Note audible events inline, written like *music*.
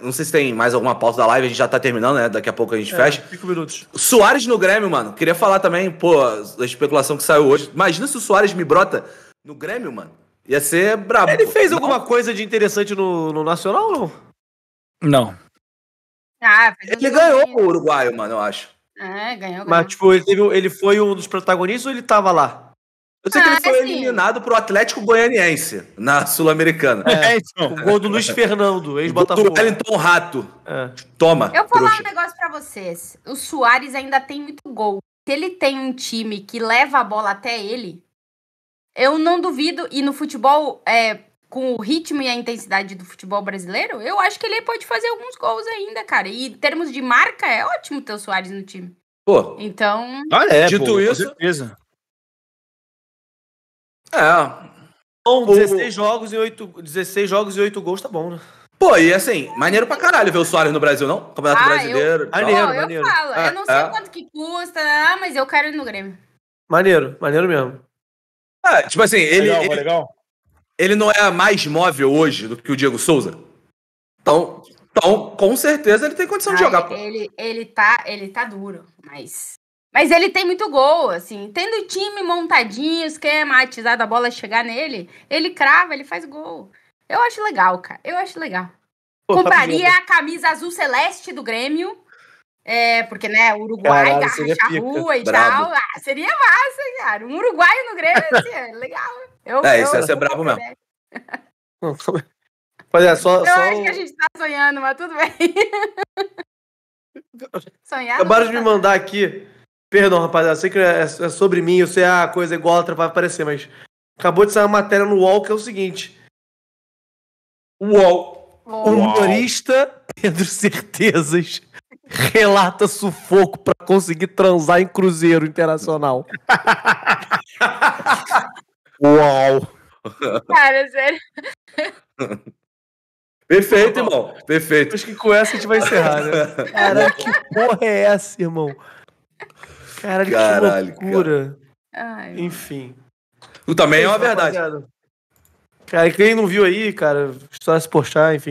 Não sei se tem mais alguma pauta da live, a gente já tá terminando, né? Daqui a pouco a gente É, fecha. Cinco minutos. Soares no Grêmio, mano. Queria falar também, pô, da especulação que saiu hoje. Imagina se o Soares me brota no Grêmio, mano. Ia ser brabo. Ele fez alguma coisa de interessante no, no Nacional ou não? Não. Ah, fez Ele ganhou o uruguaio, mano, eu acho. É, ganhou, ganhou. Mas, tipo, ele, teve, ele foi um dos protagonistas ou ele tava lá? Eu sei que Ah, ele foi assim. eliminado pro Atlético Goianiense, na Sul-Americana. É, então. O gol do Luiz Fernando, Do ex-Botafogo. Wellington Rato. É. Toma. Eu vou falar trouxa. um negócio pra vocês. O Soares ainda tem muito gol. Se ele tem um time que leva a bola até ele, eu não duvido. E no futebol, é, com o ritmo e a intensidade do futebol brasileiro, eu acho que ele pode fazer alguns gols ainda, cara. E em termos de marca, é ótimo ter o Soares no time. Pô, Então, Ah, é, Dito pô, isso- Com certeza. É. Bom, O- 16 jogos e 8, 16 jogos e 8 gols tá bom, né? Pô, e assim, maneiro pra caralho ver o Soares no Brasil, não? Campeonato Ah, Brasileiro. e tal. Maneiro, Pô, eu maneiro. falo, É, eu não sei é. quanto que custa, ah, mas eu quero ir no Grêmio. Maneiro, maneiro mesmo. É, tipo assim, ele, legal, ele, legal. ele não é mais móvel hoje do que o Diego Souza. Então, então com certeza ele tem condição de Ah, jogar. pô. Ele, ele, tá, ele tá duro, mas. Mas ele tem muito gol, assim. Tendo o time montadinho, esquematizado, a bola chegar nele, ele crava, ele faz gol. Eu acho legal, cara. Eu acho legal. Pô, Compraria a camisa azul celeste do Grêmio. É, porque, né, Uruguai, Caralho, garra *laughs* seria a pica. rua e tal. Ah, seria massa, cara. Um uruguaio no Grêmio, assim, é legal. Eu, É, isso ia ser brabo mesmo. Pois *laughs* é, só. Eu só acho que a gente tá sonhando, mas tudo bem. *laughs* Sonhar. Acabaram de me mandar aqui. Perdão, rapaziada. Sei que é, é sobre mim, eu sei a coisa igual vai aparecer, mas. Acabou de sair uma matéria no UOL que é o seguinte: Uou. nada. humorista Pedro Certezas relata sufoco pra conseguir transar em Cruzeiro Internacional. *laughs* Uau! Cara, sério. Perfeito, irmão. Perfeito. Acho que com essa a gente vai encerrar, né? *laughs* Caralho, que porra é essa, irmão? Caralho, Caralho, que loucura. Ai, Enfim. Tu também é uma verdade. Cara, e quem não viu aí, cara, só se postar, enfim.